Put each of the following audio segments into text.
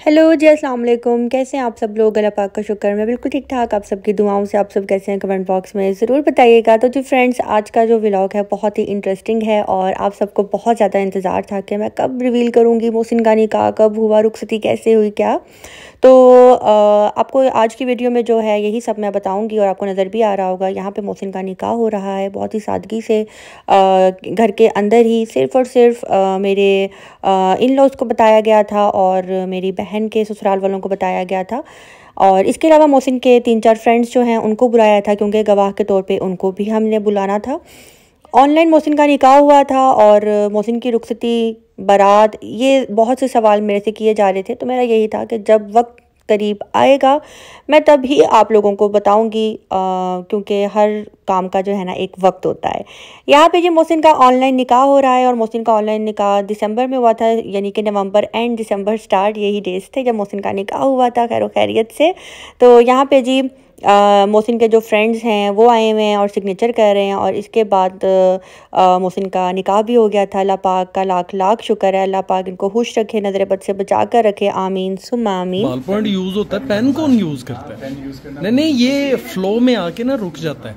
Hello जी, अस्सलाम वालेकुम। कैसे हैं आप सब लोग? अल्लाह पाक का शुक्र मैं बिल्कुल ठीक ठाक। आप सबकी दुआओं से आप सब कैसे हैं? कमेंट बॉक्स में ज़रूर बताइएगा। तो जी फ्रेंड्स, आज का जो व्लॉग है, बहुत ही इंटरेस्टिंग है और आप सबको बहुत ज़्यादा इंतज़ार था कि मैं कब रिवील करूँगी मोहसिन का, कब हुआ रुखसती, कैसे हुई क्या? तो आपको आज की वीडियो में जो है, यही सब मैं बताऊँगी और आपको नज़र भी आ रहा होगा। यहाँ पे मोहसिन का निकाह हो रहा है, बहुत ही सादगी से घर के अंदर ही सिर्फ़ और सिर्फ़ मेरे इन लॉज को बताया गया था और मेरी बहन के ससुराल वालों को बताया गया था। और इसके अलावा मोहसिन के तीन चार फ्रेंड्स जो हैं, उनको बुलाया था क्योंकि गवाह के तौर पे उनको भी हमने बुलाना था। ऑनलाइन मोहसिन का निकाह हुआ था और मोहसिन की रुखसती, बारात, ये बहुत से सवाल मेरे से किए जा रहे थे। तो मेरा यही था कि जब वक्त करीब आएगा। मैं तभी आप लोगों को बताऊँगी क्योंकि हर काम का जो है ना एक वक्त होता है। यहाँ पे जी मोहसिन का ऑनलाइन निकाह हो रहा है और मोहसिन का ऑनलाइन निकाह दिसंबर में हुआ था, यानी कि नवंबर एंड दिसंबर स्टार्ट यही डेज़ थे जब मोहसिन का निकाह हुआ था, खैर खैरियत से। तो यहाँ पे जी मोहसिन के जो फ्रेंड्स हैं, वो आए हुए हैं और सिग्नेचर कर रहे हैं और इसके बाद मोहसिन का निकाह भी हो गया था। अल्लाह पाक का लाख लाख शुक्र है। अल्लाह पाक इनको खुश रखे, नज़र बद से बचा कर रखे। आमीन सुम आमीन। पॉइंट यूज़ होता है पेन कौन यूज़ करता है? नहीं नहीं, ये फ्लो में आके ना रुक जाता है।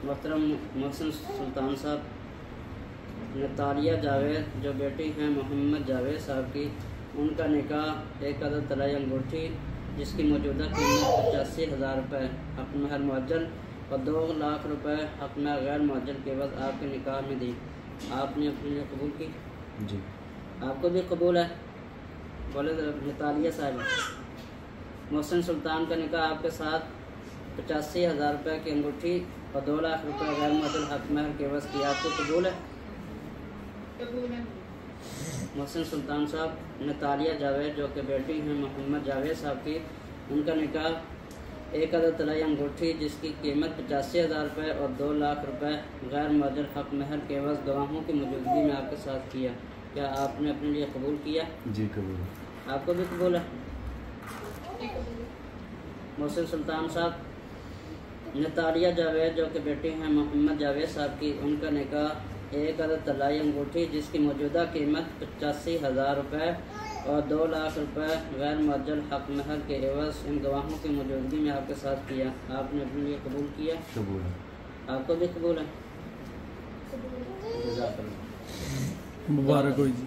मोहतरम मोहसिन सुल्तान साहब। नतालिया जावेद जो बेटी हैं मोहम्मद जावेद साहब की। उनका निकाह एक अदद तलाई अंगूठी जिसकी मौजूदा कीमत पचासी हज़ार रुपये अपना महर मुअज्जल और दो लाख रुपए अपना गैर मुअज्जल के बाद आपके निकाह में दी। आपने अपने लिए कबूल की? जी। आपको भी कबूल है? बोले नतालिया साहब। मोहसिन सुल्तान का निकाह आपके साथ पचासी हज़ार रुपये की अंगूठी और दो लाख रुपए गैर मुअल हक महर के वस की आपको कबूल है? मोहसिन सुल्तान साहब नतालिया जावेद जो कि बेटी हैं मोहम्मद जावेद साहब की उनका निकाह एक अदर तलाई अंगूठी जिसकी कीमत पचासी हज़ार रुपये और दो लाख रुपए गैर मुअल हक महर के वस गवाहों की मौजूदगी में आपके साथ किया। क्या आपने अपने लिए कबूल किया? जी कबूल। आपको भी कबूल है। मोहसिन सुल्तान साहब नतालिया जावेद जो कि बेटी हैं मोहम्मद जावेद साहब की उनका निकाह एक अदद तलाई अंगूठी जिसकी मौजूदा कीमत पचासी हज़ार रुपये और दो लाख रुपए गैर मुअल हक महल के एवज इन गवाहों की मौजूदगी में आपके साथ किया। आपने अपने लिए कबूल किया? कबूल आपको भी कबूल है? मुबारक हो जी।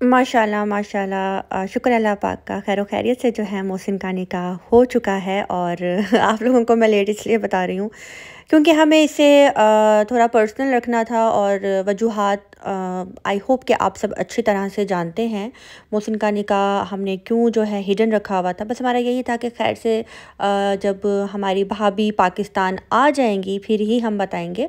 माशाल्लाह माशाल्लाह। शुक्र अल्लाह पाक का। खैर खैरियत से जो है मोहसिन का निकाह हो चुका है और आप लोगों को मैं लेट इसलिए बता रही हूँ क्योंकि हमें इसे थोड़ा पर्सनल रखना था और वजूहत आई होप कि आप सब अच्छी तरह से जानते हैं। मोहसिन का निकाह हमने क्यों जो है हिडन रखा हुआ था। बस हमारा यही था कि खैर से जब हमारी भाभी पाकिस्तान आ जाएँगी, फिर ही हम बताएँगे।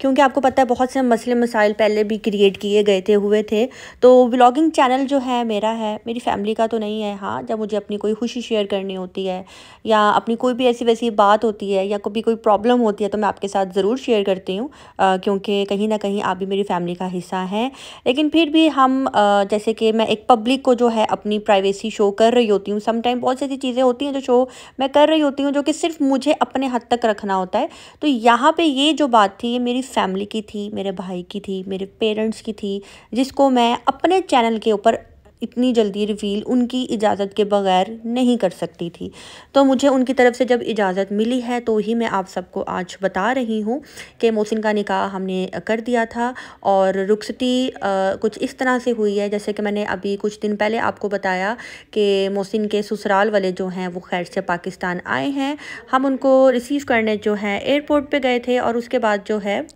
क्योंकि आपको पता है बहुत से मसले मसाइल पहले भी क्रिएट किए गए थे हुए थे। तो व्लॉगिंग चैनल जो है मेरा है मेरी फैमिली का तो नहीं है हाँ जब मुझे अपनी कोई खुशी शेयर करनी होती है या अपनी कोई भी ऐसी वैसी बात होती है या कभी कोई प्रॉब्लम होती है तो मैं आपके साथ ज़रूर शेयर करती हूँ क्योंकि कहीं ना कहीं आप भी मेरी फैमिली का हिस्सा हैं। लेकिन फिर भी हम आ, जैसे कि मैं एक पब्लिक को जो है अपनी प्राइवेसी शो कर रही होती हूँ। समटाइम बहुत सी ऐसी चीज़ें होती हैं जो शो मैं कर रही होती हूँ जो कि सिर्फ़ मुझे अपने हद तक रखना होता है। तो यहाँ पर ये जो बात थी ये मेरी फैमिली की थी, मेरे भाई की थी, मेरे पेरेंट्स की थी, जिसको मैं अपने चैनल के ऊपर इतनी जल्दी रिवील उनकी इजाज़त के बगैर नहीं कर सकती थी। तो मुझे उनकी तरफ़ से जब इजाज़त मिली है तो ही मैं आप सबको आज बता रही हूँ कि मोहसिन का निकाह हमने कर दिया था और रुखसती कुछ इस तरह से हुई है। जैसे कि मैंने अभी कुछ दिन पहले आपको बताया कि मोहसिन के ससुराल वाले जो हैं, वो खैर से पाकिस्तान आए हैं। हम उनको रिसीव करने जो है एयरपोर्ट पर गए थे और उसके बाद जो है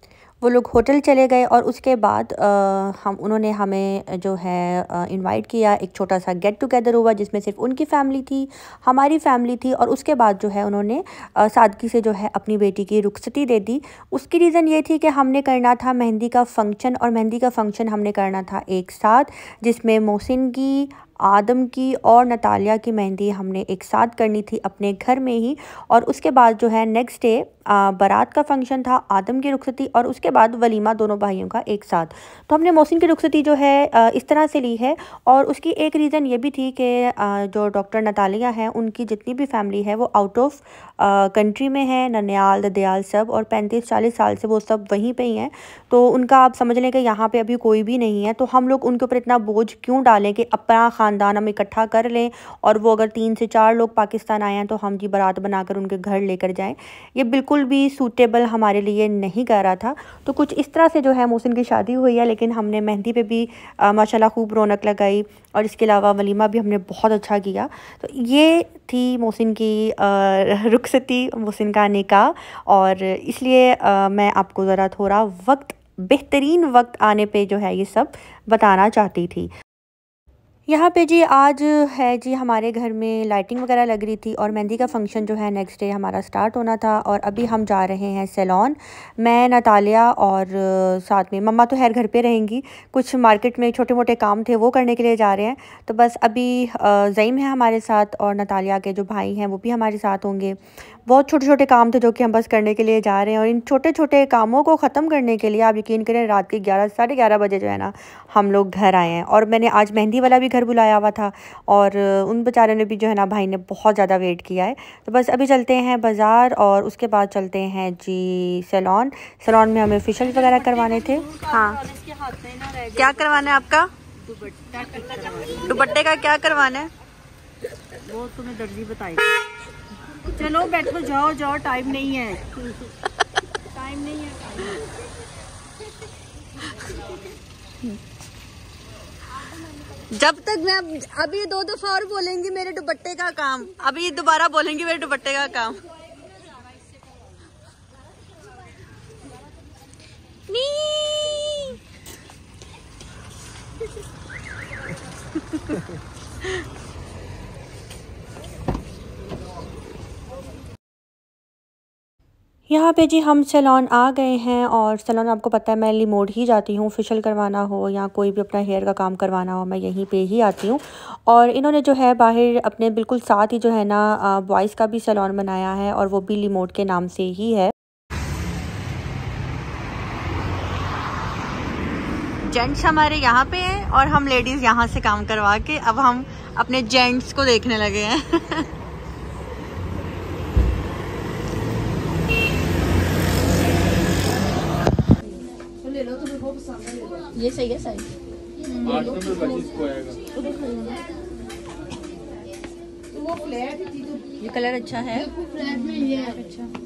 वो लोग होटल चले गए और उसके बाद आ, हम उन्होंने हमें जो है इनवाइट किया एक छोटा सा गेट टुगेदर हुआ जिसमें सिर्फ़ उनकी फ़ैमिली थी हमारी फ़ैमिली थी और उसके बाद जो है उन्होंने सादगी से जो है अपनी बेटी की रुखसती दे दी। उसकी रीज़न ये थी कि हमने करना था मेहंदी का फ़ंक्शन और मेहंदी का फ़ंक्शन हमने करना था एक साथ जिसमें मोहसिन की आदम की और नतालिया की मेहंदी हमने एक साथ करनी थी अपने घर में ही। और उसके बाद जो है नेक्स्ट डे बारात का फ़ंक्शन था, आदम की रुखसती और उसके बाद वलीमा दोनों भाइयों का एक साथ। तो हमने मोहसिन की रुखसती जो है इस तरह से ली है। और उसकी एक रीज़न ये भी थी कि जो डॉक्टर नतालिया हैं, उनकी जितनी भी फैमिली है, वो आउट ऑफ़ कंट्री में है, ननियाल, ददयाल सब, और पैंतीस चालीस साल से वो सब वहीं पर ही हैं। तो उनका आप समझ लें कि यहाँ पर अभी कोई भी नहीं है। तो हम लोग उनके ऊपर इतना बोझ क्यों डालें कि अपना ख़ानदान हम इकट्ठा कर लें और वो अगर तीन से चार लोग पाकिस्तान आए हैं तो हम जी बारात बनाकर उनके घर लेकर जाएँ। ये बिल्कुल भी सूटेबल हमारे लिए नहीं कह रहा था। तो कुछ इस तरह से जो है मोहसिन की शादी हुई है, लेकिन हमने मेहंदी पे भी माशाल्लाह खूब रौनक लगाई और इसके अलावा वलीमा भी हमने बहुत अच्छा किया। तो ये थी मोहसिन की रुखसती, मोहसिन का निकाह और इसलिए मैं आपको ज़रा थोड़ा वक्त, बेहतरीन वक्त आने पे जो है ये सब बताना चाहती थी। यहाँ पे जी आज है जी हमारे घर में लाइटिंग वगैरह लग रही थी और मेहंदी का फ़ंक्शन जो है नेक्स्ट डे हमारा स्टार्ट होना था और अभी हम जा रहे हैं सैलॉन मैं, नतालिया और साथ में मम्मा तो खैर घर पे रहेंगी. कुछ मार्केट में छोटे मोटे काम थे वो करने के लिए जा रहे हैं. तो बस अभी जईम है हमारे साथ और नतालिया के जो भाई हैं वो भी हमारे साथ होंगे. बहुत छोटे छोटे काम थे जो कि हम बस करने के लिए जा रहे हैं और इन छोटे छोटे कामों को ख़त्म करने के लिए आप यकीन करें, रात के ग्यारह, साढ़े ग्यारह बजे जो है ना हम लोग घर आए हैं. और मैंने आज मेहंदी वाला भी घर बुलाया हुआ था और उन बेचारे ने भी जो है ना भाई ने बहुत ज़्यादा वेट किया है। तो बस अभी चलते हैं बाज़ार और उसके बाद चलते हैं जी सैलॉन। सैलॉन में हमें फेशियल वगैरह करवाने थे। हाँ। क्या करवाना है आपका? दुपट्टे का क्या करवाना है? वो तुम्हें दर्जी बताएगी चलो बैठो जाओ जाओ टाइम नहीं है। टाइम नहीं है। जब तक मैं अभी दो दफ़ा और बोलेंगी मेरे दुपट्टे का काम। अभी दोबारा बोलेंगी मेरे दुपट्टे का काम। यहाँ पे जी हम सैलॉन आ गए हैं और सैलॉन आपको पता है मैं लिमोड ही जाती हूँ, फेशियल करवाना हो या कोई भी अपना हेयर का काम करवाना हो, मैं यहीं पे ही आती हूँ। और इन्होंने जो है बाहर अपने बिल्कुल साथ ही जो है ना बॉयज़ का भी सैलॉन बनाया है और वो भी लिमोड के नाम से ही है। जेंट्स हमारे यहाँ पे हैं और हम लेडीज़ यहाँ से काम करवा के अब हम अपने जेंट्स को देखने लगे हैं। ये सही है सही। ये कलर अच्छा है।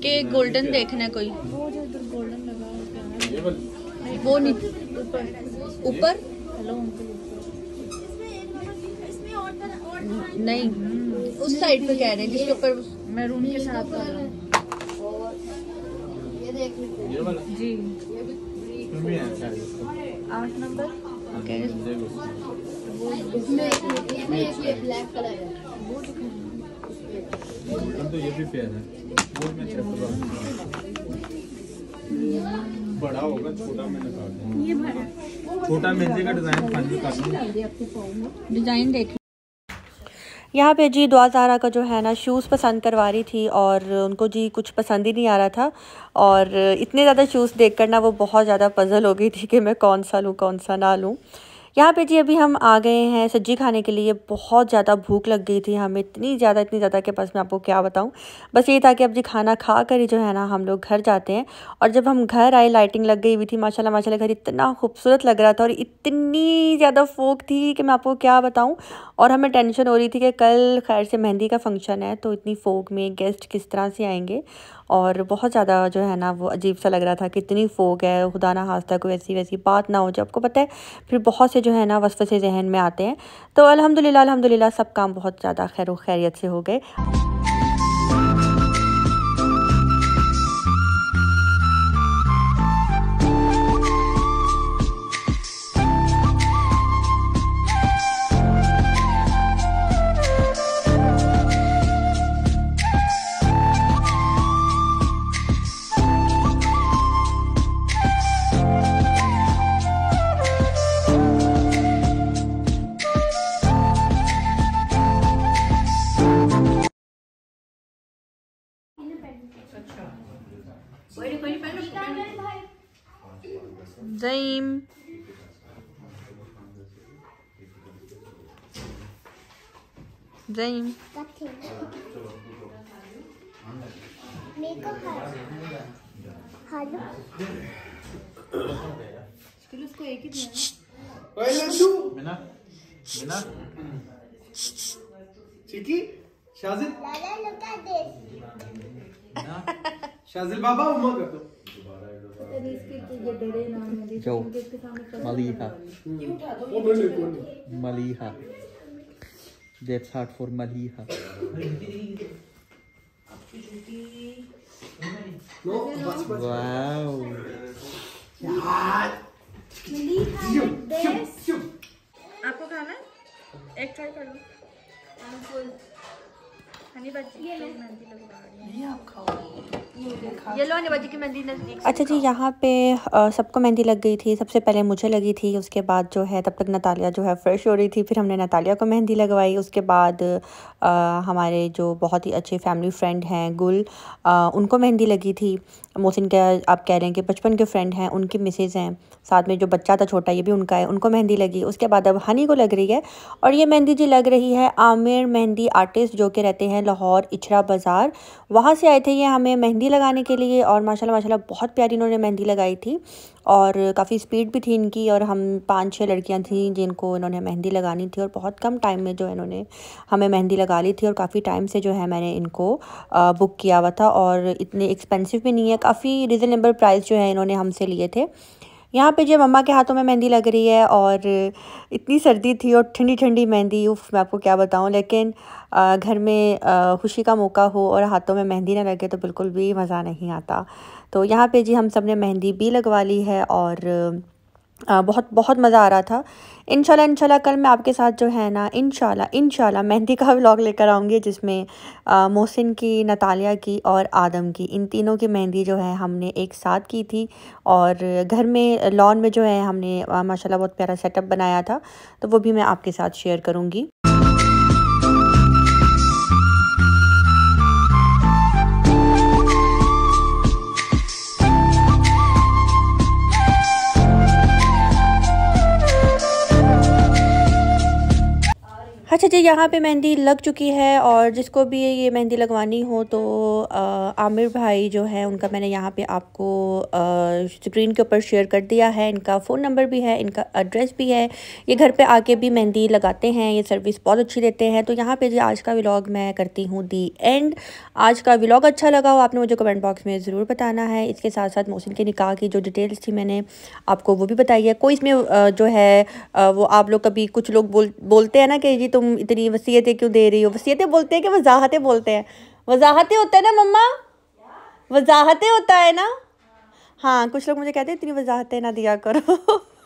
कि गोल्डन देखना है कोई। वो नहीं ऊपर। नहीं। उस साइड पे कह रहे हैं जिसके ऊपर मैरून के साथ जी। आठ नंबर? ओके। ब्लैक कलर है। तो ये भी पेयर है। वो मैं चेक बड़ा होगा छोटा मैंने काट दिया छोटा मेहंदी का डिज़ाइन फाइनल कर दूँ डिज़ाइन देख यहाँ पे जी दुआ ज़ारा का जो है ना शूज़ पसंद करवा रही थी और उनको जी कुछ पसंद ही नहीं आ रहा था। और इतने ज़्यादा शूज़ देखकर ना वो बहुत ज़्यादा पज़ल हो गई थी कि मैं कौन सा लूँ, कौन सा ना लूँ। यहाँ पे जी, अभी हम आ गए हैं सब्ज़ी खाने के लिए। बहुत ज़्यादा भूख लग गई थी हमें। इतनी ज़्यादा इतनी ज़्यादा के पास मैं आपको क्या बताऊँ। बस ये था कि अब जी खाना खा कर ही जो है ना हम लोग घर जाते हैं। और जब हम घर आए लाइटिंग लग गई हुई थी, माशाल्लाह माशाल्लाह, घर इतना खूबसूरत लग रहा था और इतनी ज़्यादा फोक थी कि मैं आपको क्या बताऊँ। और हमें टेंशन हो रही थी कि कल खैर से मेहंदी का फ़ंक्शन है तो इतनी फोक में गेस्ट किस तरह से आएँगे? और बहुत ज़्यादा जो है ना वो अजीब सा लग रहा था कि इतनी फोक है, खुदा ना हास्ता कोई ऐसी वैसी बात ना हो जो आपको पता है। फिर बहुत से जो है ना वसवसे जहन में आते हैं। तो अलहमदिल्ला अलहमदिल्ला सब काम बहुत ज़्यादा खैर व खैरियत से हो गए। Zaim. Zaim. मेकअप हेलो बिना बिना चिकी शाजिल लाला लुक एट दिस शाजिल बाबा उमा कर दो जो Maliha. Maliha. That's hard for Maliha. Wow. आपको खाना है? एक ट्राई कर लो। हनी बच्ची ये मेहंदी लगवा रही है येलो आने बाजी की मेहंदी नज़दीक अच्छा जी यहाँ पे सबको मेहंदी लग गई थी सबसे पहले मुझे लगी थी उसके बाद जो है तब तक नतालिया जो है फ्रेश हो रही थी फिर हमने नतालिया को मेहंदी लगवाई उसके बाद अ, हमारे जो बहुत ही अच्छे फैमिली फ्रेंड हैं गुल अ, उनको मेहंदी लगी थी। मोहसिन के आप कह रहे हैं कि बचपन के फ्रेंड हैं उनकी मिसेज़ हैं साथ में जो बच्चा था छोटा ये भी उनका है उनको मेहंदी लगी। उसके बाद अब हनी को लग रही है और ये मेहंदी जी लग रही है आमिर मेहंदी आर्टिस्ट जो कि रहते हैं लाहौर इछरा बाज़ार वहाँ से आए थे ये हमें मेहंदी लगाने के लिए और माशाल्लाह माशाल्लाह, बहुत प्यारी इन्होंने मेहंदी लगाई थी और काफ़ी स्पीड भी थी इनकी और हम पाँच छः लड़कियाँ थीं जिनको इन्होंने मेहंदी लगानी थी और बहुत कम टाइम में जो इन्होंने हमें मेहंदी लगा ली थी और काफ़ी टाइम से जो है मैंने इनको बुक किया हुआ था और इतने एक्सपेंसिव भी नहीं है, काफ़ी रिजनेबल प्राइस जो है इन्होंने हमसे लिए थे। यहाँ पे जो मम्मा के हाथों में मेहंदी लग रही है और इतनी सर्दी थी और ठंडी ठंडी मेहंदी, उफ, मैं आपको क्या बताऊँ, लेकिन घर में खुशी का मौका हो और हाथों में मेहंदी ना लगे तो बिल्कुल भी मज़ा नहीं आता। तो यहाँ पे जी हम सबने मेहंदी भी लगवा ली है और आ, बहुत बहुत मज़ा आ रहा था। इनशाला इनशाला कल मैं आपके साथ जो है ना इनशाला इनशाला मेहंदी का व्लॉग लेकर आऊँगी जिसमें मोहसिन की नतालिया की और आदम की इन तीनों की मेहंदी जो है हमने एक साथ की थी और घर में लॉन में जो है हमने माशाल्लाह बहुत प्यारा सेटअप बनाया था तो वो भी मैं आपके साथ शेयर करूँगी। अच्छा जी, यहाँ पे मेहंदी लग चुकी है और जिसको भी ये मेहंदी लगवानी हो तो आमिर भाई जो है, उनका मैंने यहाँ पे आपको स्क्रीन के ऊपर शेयर कर दिया है। इनका फ़ोन नंबर भी है, इनका एड्रेस भी है। ये घर पे आके भी मेहंदी लगाते हैं, ये सर्विस बहुत अच्छी देते हैं। तो यहाँ पे जी, आज का व्लॉग मैं करती हूँ दी एंड आज का व्लॉग अच्छा लगा हो, आपने मुझे कमेंट बॉक्स में ज़रूर बताना है। इसके साथ साथ मोहसिन के निकाह की जो डिटेल्स थी मैंने आपको वो भी बताई है। कोई इसमें जो है वो आप लोग कभी कुछ लोग बोल, बोलते हैं ना कि जी तुम इतनी वसीयतें क्यों दे रही हो? वसीयतें बोलते हैं कि वजाहतें बोलते हैं। वजाहतें होता है ना, मम्मा? वजाहतें होता है ना? हाँ कुछ लोग मुझे कहते हैं, इतनी वजाहतें ना दिया करो।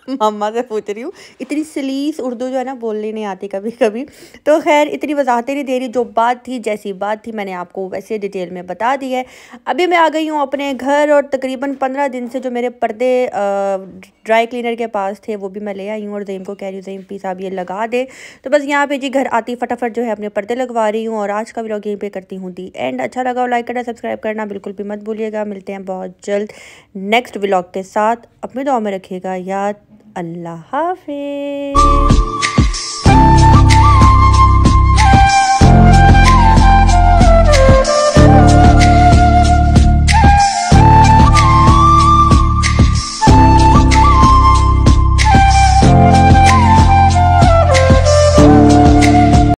मम्मा से पूछ रही हूँ। इतनी सलीस उर्दू जो है ना, बोलनी नहीं आती कभी कभी तो खैर, इतनी वजाहतें नहीं दे रही। जो बात थी, जैसी बात थी, मैंने आपको वैसे डिटेल में बता दी है। अभी मैं आ गई हूँ अपने घर और तकरीबन पंद्रह दिन से जो मेरे पर्दे ड्राई क्लीनर के पास थे, वो भी मैं ले आई हूँ और जईम को कह रही हूँ जईम प्लीज़ आप ये लगा दे। तो बस यहाँ पे जी, घर आती फटाफट जो है, अपने पर्दे लगवा रही हूँ और आज का ब्लॉग यहीं पे करती हूँ दी एंड अच्छा लगा और लाइक करना सब्सक्राइब करना, बिल्कुल भी मत भूलिएगा। मिलते हैं बहुत जल्द नेक्स्ट ब्लॉग के साथ। अपने दुआ में रखिएगा याद। अल्लाह हाफिज।